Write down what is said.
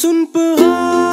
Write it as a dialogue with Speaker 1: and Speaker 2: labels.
Speaker 1: सुन पहा